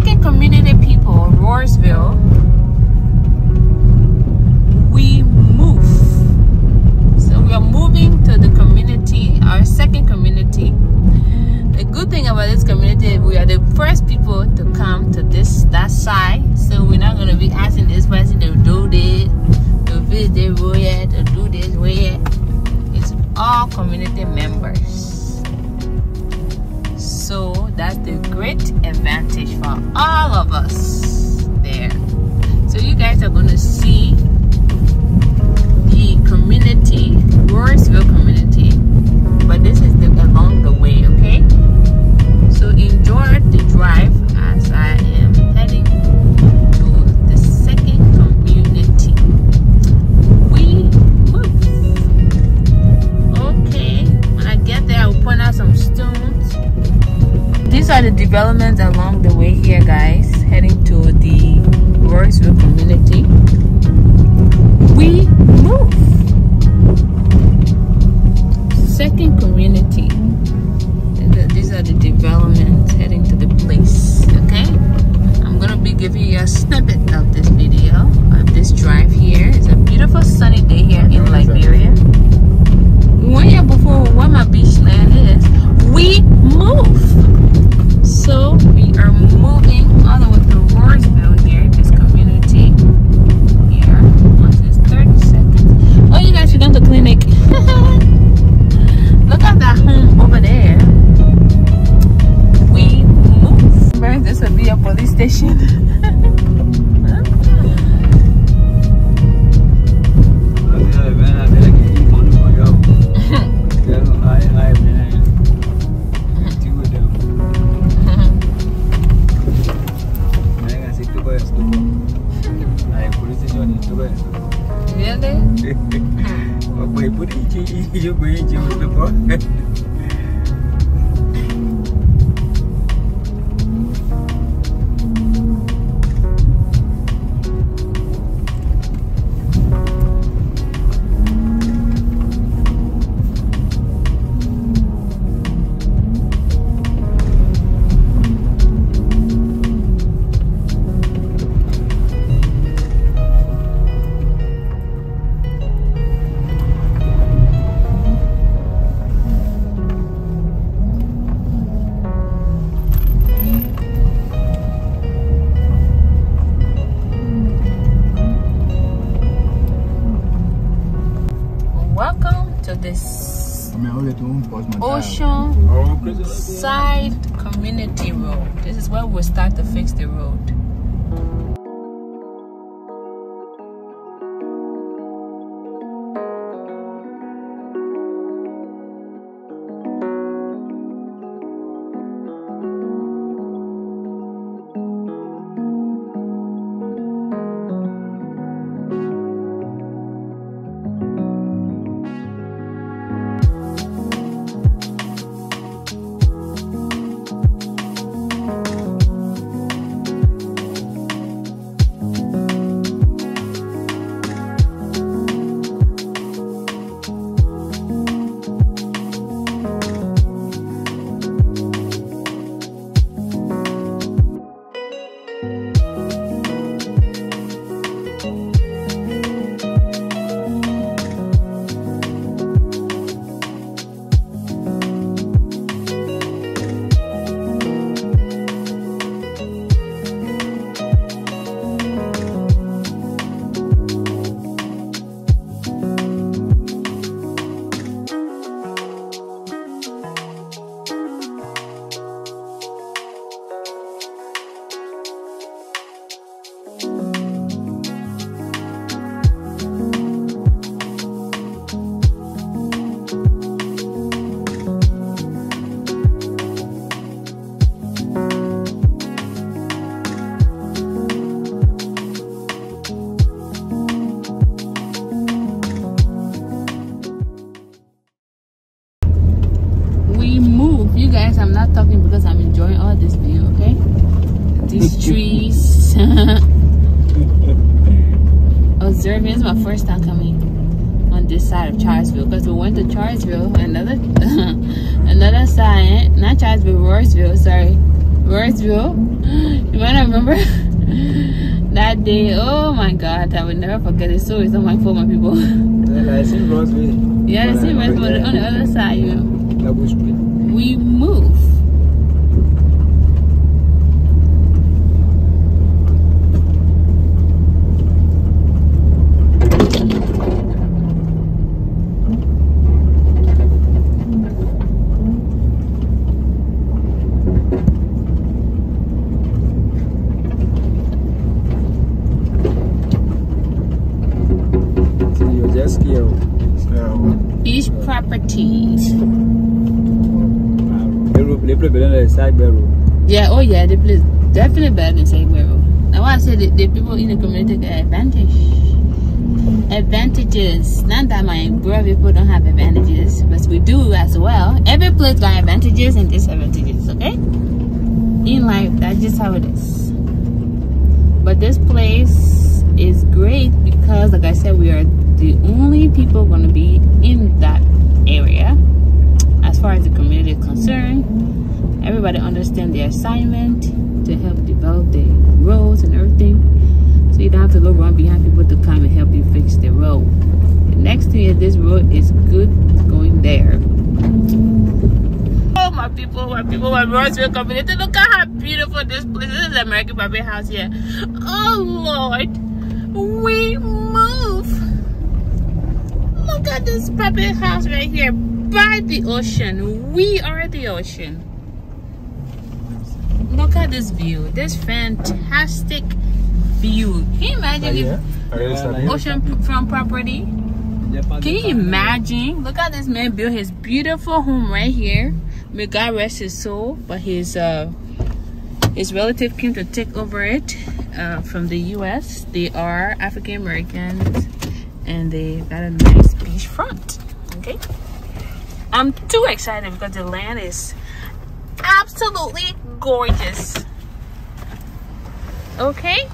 second community people, Roarsville, we move. So we are moving to the community, our second community. The good thing about this community, we are the first people to come to this that side. So we're not gonna be asking this person to do this, to visit the road, to do this way. It's all community members. So that's the great advantage for all of us there. So you guys are gonna see the community, Roarsville community, but this is way put it, you way, you was the boy. To this Ocean Side Community Road. This is where we'll start to fix the road. Remember that day. Oh my God, I will never forget it. So it's on my phone, my people. Yeah, I see Roseville. Yeah, in Westwood on the other side. You know. We move. See, you just here. Square Beach properties. They play better than the side barrel. Yeah, oh the place definitely better than Segway Road. Oh. That's why I said the, the people in the community get advantage. Advantages. Not that my poor people don't have advantages, but we do as well. Every place got advantages and disadvantages, okay? In life, that's just how it is. But this place is great because, like I said, we are the only people going to be in that area as far as the community is concerned everybody understand their assignment to help develop the roads and everything. So you don't have to go run behind people to come and help you fix the road. The next thing is this road is good going there. Oh my people my people my Roseville community look at how beautiful this place this is the American Barbie house here. Oh lord we move. Look at this puppet house right here by the ocean. We are the ocean look at this view. This fantastic view. Can you imagine if ocean front property? Can you imagine? Look at this man built his beautiful home right here. May god rest his soul but his uh his relative came to take over it uh, from the u.s they are african americans and they got a nice beach front okay? I'm too excited because the land is absolutely gorgeous. Okay?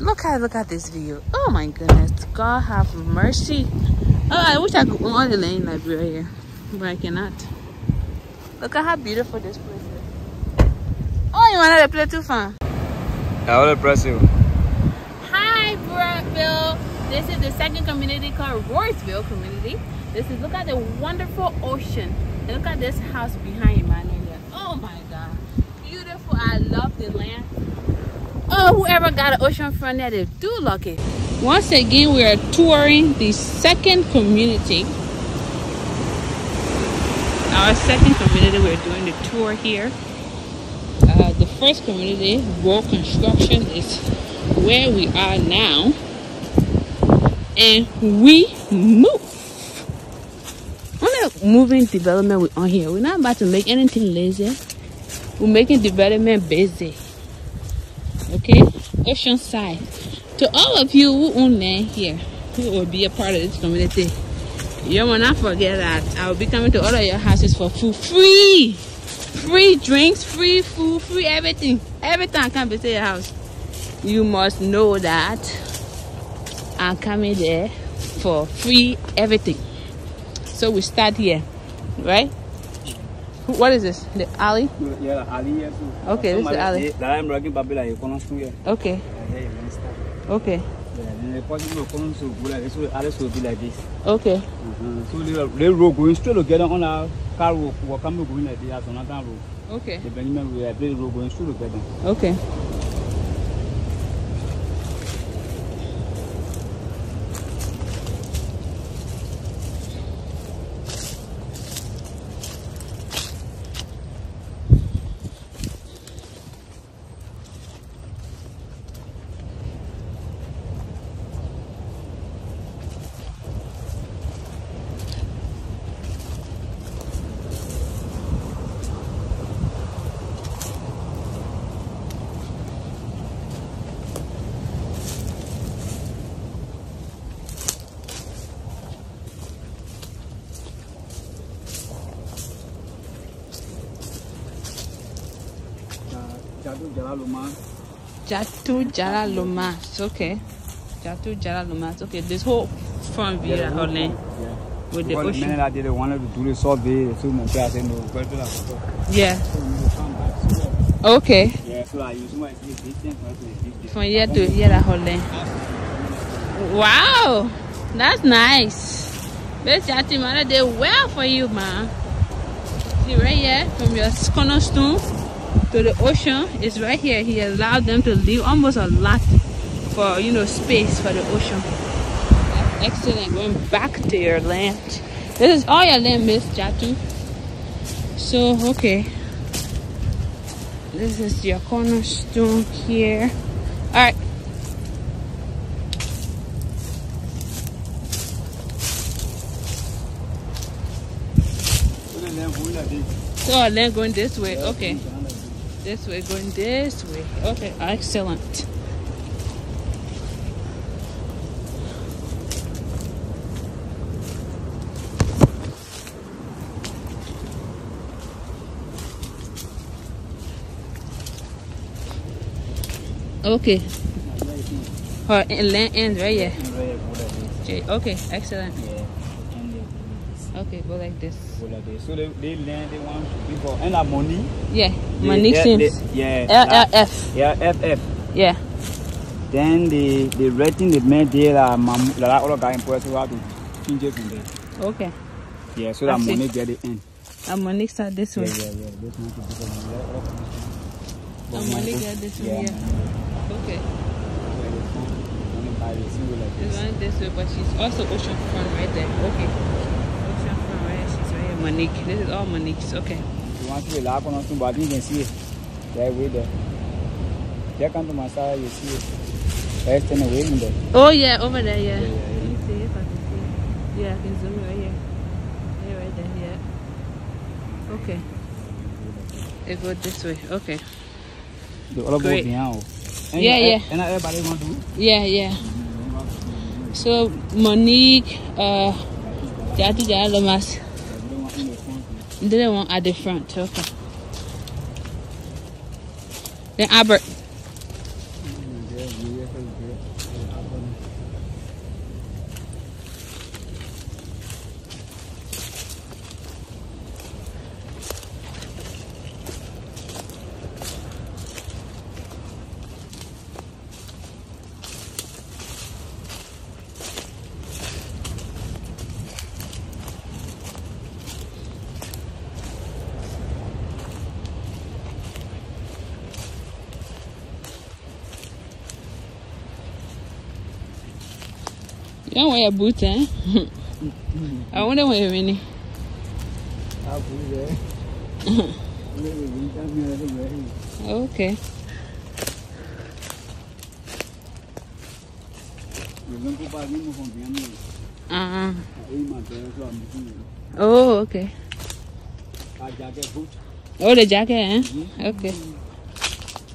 Look at look at this view. Oh my goodness. God have mercy. Oh i wish i could own the lane library here but i cannot. Look at how beautiful this place is. Oh you wanted to play too fun I want to press you. hi Broadville this is the second community called Royceville community. This is look at the wonderful ocean. Look at this house behind Emmanuel my god beautiful i love the land. Oh whoever got an ocean front there they do lucky once again we are touring the second community. Our second community we're doing the tour here. Uh, the first community road construction is where we are now. And we move. Moving development we're on here. We're not about to make anything lazy we're making development busy. Okay? Ocean side to all of you who own land here who will be a part of this community you will not forget that i will be coming to all of your houses for food free! Free drinks free food free everything. Every time i come visit your house you must know that i'm coming there for free everything. So we start here right what is this the alley Yeah, Ali, yes. Okay, this is the alley. That I'm rocking Babila, you can't see it. okay okay Yeah, the possible columns will be like this, others will be like this. okay mm-hmm. So the the road going straight together on our car come going like this, another road. okay The Benjamin will have the road going straight together. okay Jadu Jalaluma. Jatu Jalalumas. Okay. Jatu Jalalumas. Okay, this whole front view yeah, of land Yeah. with the Because the ocean. minute I did, they wanted to do the survey, so my pay, I said no, go to that. Yeah. So we will come back. So, Okay. yeah, so that you see it's distance for us to the distance. From here to here, that whole length. Wow, that's nice. This Jati man, they well for you, man. See right here, from your cornerstone to the ocean, is right here. He allowed them to leave almost a lot for you know space for the ocean. Excellent. Going back to your land. This is all your land, Miss Jatu. So okay. This is your cornerstone here. Like this. So then going this way. Okay. This way, going this way. Okay, excellent. Okay. Her land ends right here. And right here, go like this. Okay, excellent. Yeah. And they go like this. Okay, go like this. Go like this. So they, they land, they want before. And that money. Yeah, they- Monique they- Sims. Yeah. that- LLF. Uh, yeah. Yeah. Then the the rating the made there la mam la all guy employed so how to change it from there. Okay. Yeah, so that money get the end. And Monique start this Yeah, way. yeah, yeah. This one to be the And Monique get this way. Yeah. Yeah. Okay. Money by the single like This this. one this way, but she's also ocean front right there. Okay. Ocean front right. She's right here. Monique. This is all Monique's. Okay. To laugh on something, but you can see it. Right way there. Check onto my side, you see it. Right turn away from there. Oh yeah, over there. Yeah. Yeah, yeah, yeah. Let me see if I can see. Yeah, I can zoom right here. Yeah, right there. Yeah. Okay. It go this way. Okay. The other Great. behind. And Yeah, yeah. And everybody want to. Yeah, yeah. So Monique, uh, Jati Jalamas, They want in the they didn't want at the front. Okay. Then Albert. Don't wear your boots, eh? I wonder where you're in. Okay. Uh, oh, okay. Oh, the jacket, eh? Okay.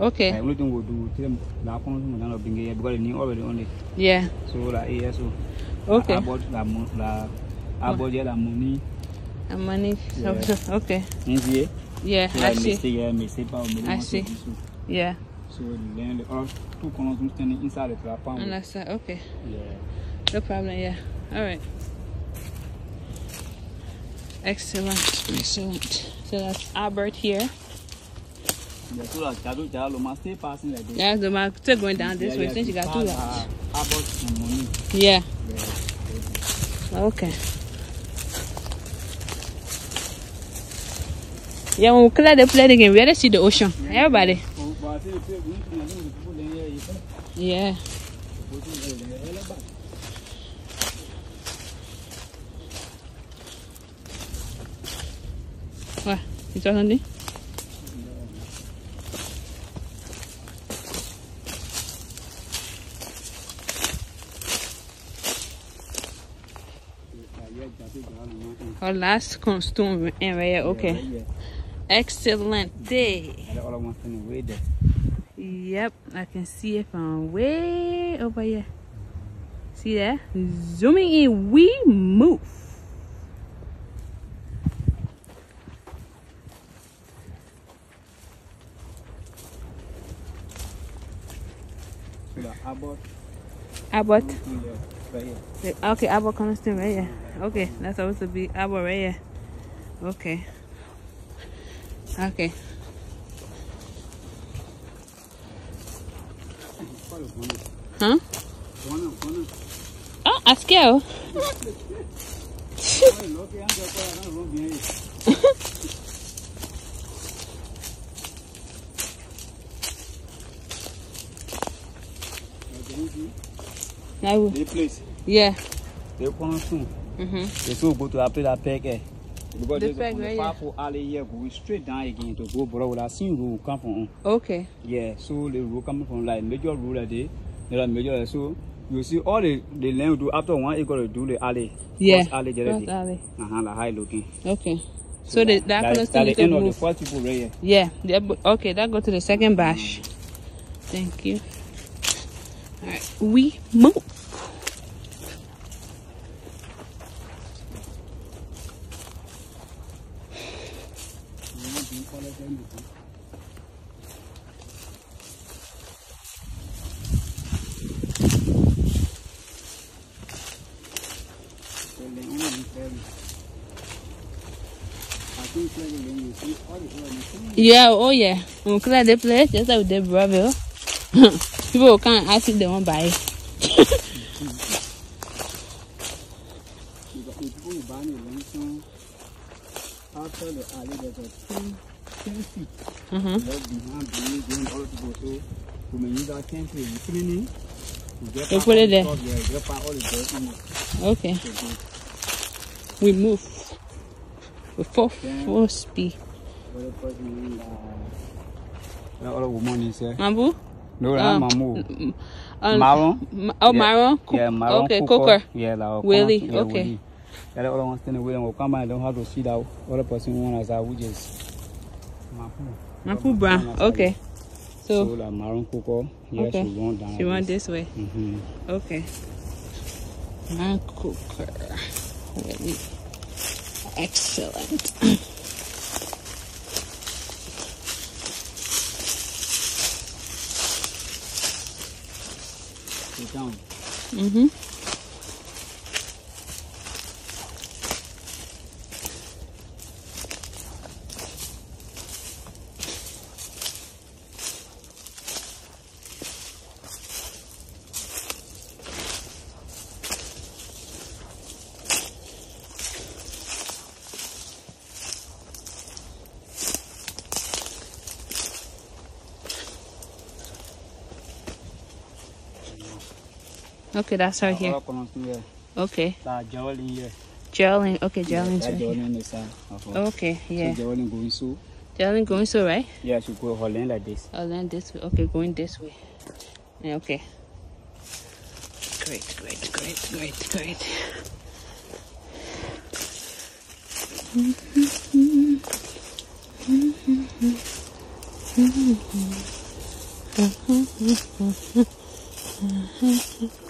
Okay. Like, only thing we'll do, tell them that cornerstone will not bring here because they need already on it. Yeah. So like yeah, so Okay. arbor la mon la arbor there la money And money. Yeah. so, okay. here. Yeah, So I like see. mistake here, mistake power. I see. Yeah. So then the other two cornerstones standing inside the trap. Understand. Okay. Yeah. No problem. Yeah. All right. Excellent. Excellent. So that's Albert here. Yeah, so that Jado Jalo must stay passing like this. That's the man still going down this Yeah, way yeah, since you to got two laps. uh, money. Yeah. Yeah. Okay. Yeah, when we clear the plate again, we gotta see the ocean. Everybody. Oh, but I say, say, we Jalo, man. Our last costume in right here. Yeah, Okay. right here. Excellent day. And the other one standing way there. Yep, I can see it from way over here. See that? Zooming in, we move. So the Abbott, Abbott. Yeah, right here. The- Okay, Abbott Coniston right here. Okay, that's supposed to be right here. Okay. Okay. Qual é o bono? Huh? Oh, I scale. Now, The place, yeah. they come soon. Mm-hmm. They so go to that peg eh. Because The peg right here. alley here going straight down again to go. I road come from Okay. yeah. So the road coming from like major road like this. There are major so you see all the the land do after one acre to do the alley. Yeah. First alley there. First alley. Uh-huh, like high looking. Okay. So, the, that that, Coniston that need the end of the first people right here. Yeah. ab- Okay, that go to the second bash. Thank you. Right, we move. They the Yeah. Oh yeah. We clear the place just like did Bravo. People can't ask if they want to buy it. the the people who buy the land after the alley there's a 10, 10 feet. Mm-hmm. left behind all the people so we may use You put it there. stuff, Yeah, get back all the dirt in it. Okay. We move. With full, Yeah. full speed. What the person in, uh, that other woman is here. Mambu? No, that Um, mamu. Mm, um, Maron? Ma- oh, Yeah. Maron? Yeah, Maron Okay, cooker. Yeah, like Willie, Yeah, okay. Willie. Yeah, the other one standing with them will come and don't have to see that other person who wants that which is Mapu. Brown. Okay. So, So, like Maron cooker. Yeah, Okay. she run down. she went this way. Mm-hmm. Okay. Maron cooker. Really excellent. Sit down. Mm-hmm. Okay, that's her here. Here. Okay. That Geraldine here. Gelling. Okay, Gelling's That right here. Geraldine uh. Okay, yeah. So Geraldine going so. Gelling going so right? Yeah, she go her lane like this. Oh, then this way. Okay, going this way. Yeah, okay. Great, great, great, great, great. That here she in there.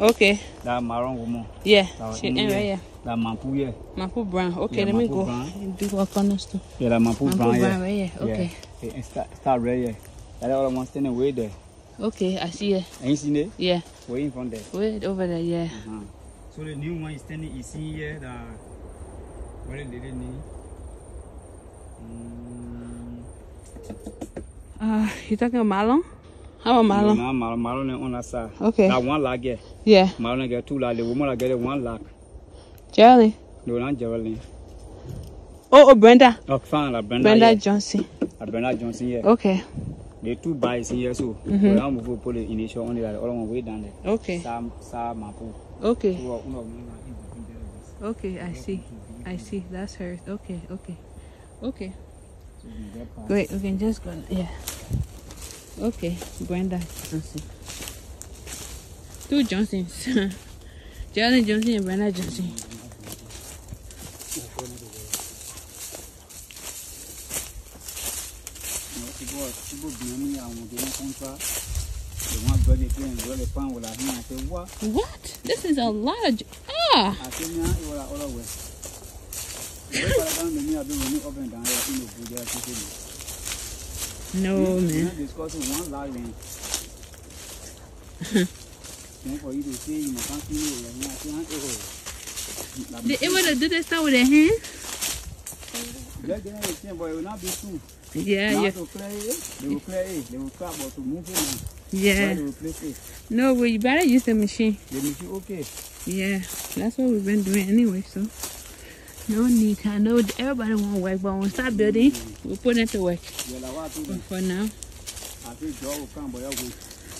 Okay, That maroon woman. yeah. That She in here. right here. That Mampu here. Mapu brown. Okay, Yeah, let me go brown. do what corners too. Yeah, that Mampu Mapu brown brown here. right here. Okay, Yeah. It start, start right here. That other one standing way there. okay. I see it. Ain't seen it? Yeah, Way in front there. wait over there. Yeah. Uh-huh. So the new one is standing is in here. The what did it name? Mm, Uh, you talking about Malon? How about Malon? No, Marlon, Marlon on that side. Okay. That one lag here. Yeah, Marlon get two lag. The woman like get one lag. Charlie. No, not Geraldine. Oh, oh, Brenda. Oh, fine, like Brenda. Brenda here. Johnson. Uh, Brenda Johnson here. Okay, The two in here, so Mhm. we don't move put the initial only like the other one way down there. okay, Sam, Sam, Mapu. Okay, okay. I see. I see. That's hers. Okay, okay, okay. Great. We can just go. Yeah. Okay, Brenda Johnson. Two Johnsons. Jalen Johnson and Bernard Johnson. People, people behind me, I'm getting contract. They want budget and really fun with I say, what? What? This is a lot of. Ah! I say, yeah, it was all the way. If I I'll be running up and down there in the Buddha. No, We're discussing one line. Then for you to say, you must continue with me, I say, oh. They able to do this stuff with their hands? Just getting the thing, but it will not be soon. Yeah, Now yeah, to clear it, they will clear it. They will cut, but to move it now. Yeah. They will place it. No, but you better use the machine. The machine, okay. Yeah, that's what we've been doing anyway, so no need. I know everybody want work, but when we start building, we'll put it to work. Yeah, like what I told But for now, I think job will come, but you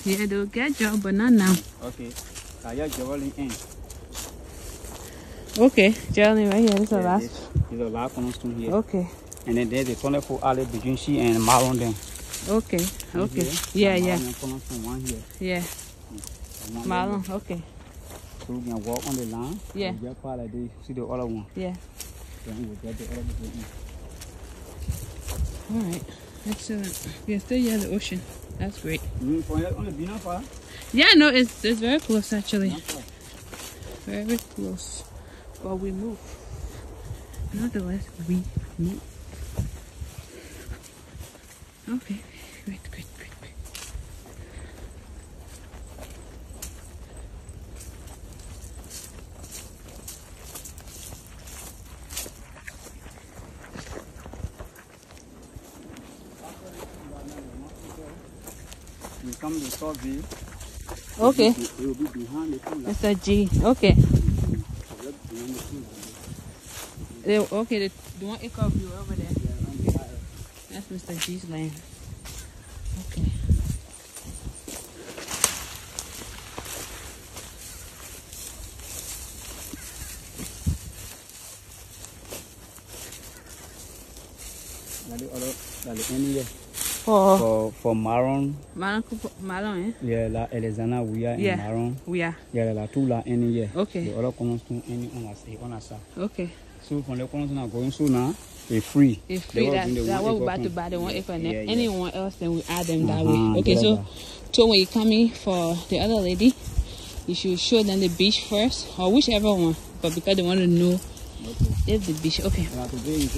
yeah, they'll get job, but not now. Okay. I just job in. Okay, Geraldine, right here. This is the last. this is the last cornerstone here. Okay, And then there's the colorful alley between she and Marlon then. Okay, okay. Here, Yeah, yeah, Marlon one here. yeah. one Marlon, okay. So we can walk on the line. Yeah. We just part like this. See the other one. Yeah. Then we get the other one. All right, excellent. We are still near the ocean. That's great. Mm, for here, only be not far. Yeah, no, it's it's very close actually. Very close. But we move. Nonetheless, we move. Okay, great, great. We come to. Okay, It be behind the. Okay. right behind the pool. The, okay, the, the one acre view over there. That's Mr. G's land. Okay. Like the the. For For, for Maron, Malon, Kupo- Malon, eh? yeah, la Alexander, we are in Yeah. Maron. We are. Yeah, la two la any here. Okay. The other cornerstone any on us, on us. Okay. So from the cornerstone are going so now, they free. It's They free. was That, that what we're about to buy the one acre. and Yeah, yeah. Anyone else, then we add them that Uh-huh, way. Okay, so so when you coming for the other lady, you should show them the beach first, or whichever one. But because they want to know Okay. if the beach. Okay, Four today